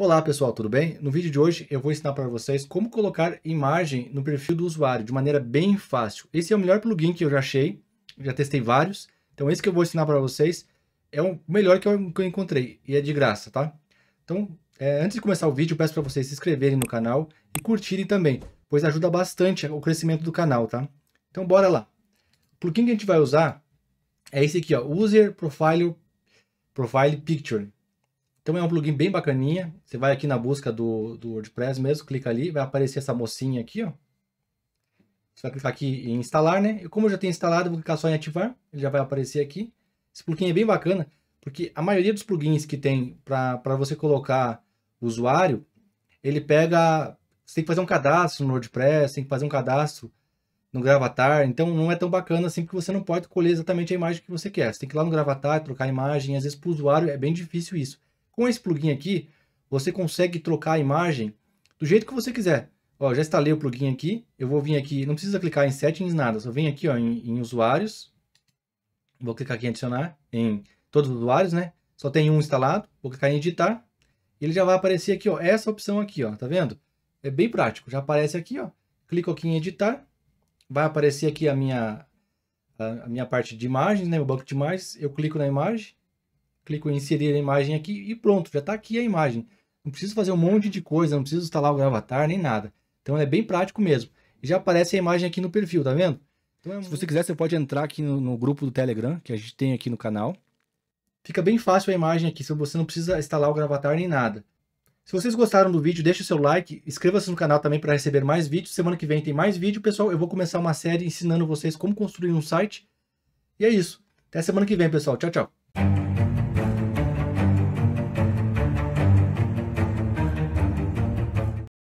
Olá pessoal, tudo bem? No vídeo de hoje eu vou ensinar para vocês como colocar imagem no perfil do usuário de maneira bem fácil. Esse é o melhor plugin que eu já achei, já testei vários, então esse que eu vou ensinar para vocês é o melhor que eu, encontrei e é de graça, tá? Então, é, antes de começar o vídeo, eu peço para vocês se inscreverem no canal e curtirem também, pois ajuda bastante o crescimento do canal, tá? Então bora lá. O plugin que a gente vai usar é esse aqui, ó, User Profile, Profile Picture. Então é um plugin bem bacaninha. Você vai aqui na busca do, do WordPress mesmo, clica ali, vai aparecer essa mocinha aqui, ó. Você vai clicar aqui em instalar, né? E como eu já tenho instalado, vou clicar só em ativar, ele já vai aparecer aqui. Esse plugin é bem bacana, porque a maioria dos plugins que tem para você colocar usuário, ele pega... Você tem que fazer um cadastro no WordPress, tem que fazer um cadastro no Gravatar, então não é tão bacana assim, porque você não pode escolher exatamente a imagem que você quer. Você tem que ir lá no Gravatar, trocar a imagem, às vezes para o usuário é bem difícil isso. Com esse plugin aqui, você consegue trocar a imagem do jeito que você quiser. Ó, já instalei o plugin aqui, eu vou vir aqui, não precisa clicar em settings, nada, só vem aqui ó, em, em usuários, vou clicar aqui em adicionar, em todos os usuários, né? Só tem um instalado, vou clicar em editar, ele já vai aparecer aqui, ó, essa opção aqui, ó, tá vendo? É bem prático, já aparece aqui, ó, clico aqui em editar, vai aparecer aqui a minha, a, a minha parte de imagens, né, o banco de imagens, eu clico na imagem, clico em inserir a imagem aqui e pronto, já está aqui a imagem. Não preciso fazer um monte de coisa, não preciso instalar o avatar nem nada. Então é bem prático mesmo. E já aparece a imagem aqui no perfil, tá vendo? Então, é Se você quiser, você pode entrar aqui no, no, grupo do Telegram, que a gente tem aqui no canal. Fica bem fácil a imagem aqui, se você não precisa instalar o Gravatar nem nada. Se vocês gostaram do vídeo, deixe o seu like, inscreva-se no canal também para receber mais vídeos. Semana que vem tem mais vídeo, pessoal. Eu vou começar uma série ensinando vocês como construir um site. E é isso. Até semana que vem, pessoal. Tchau, tchau.